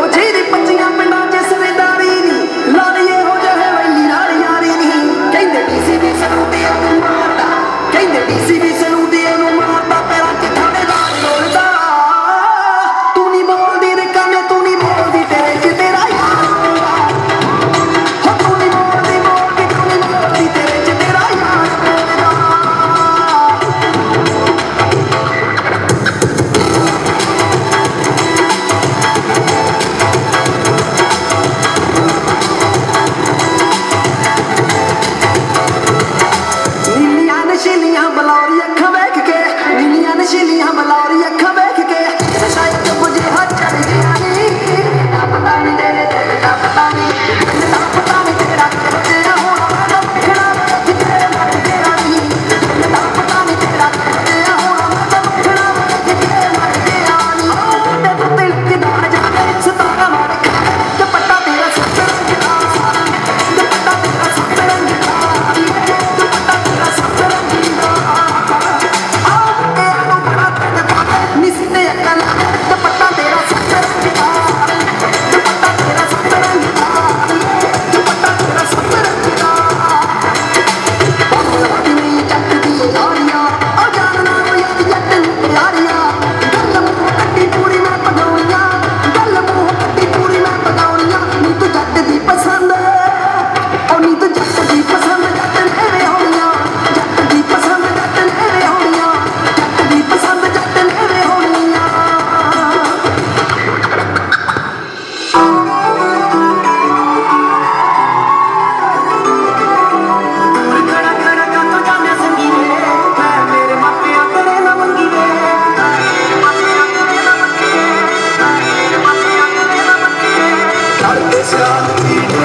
ও ঝিরি It's on me.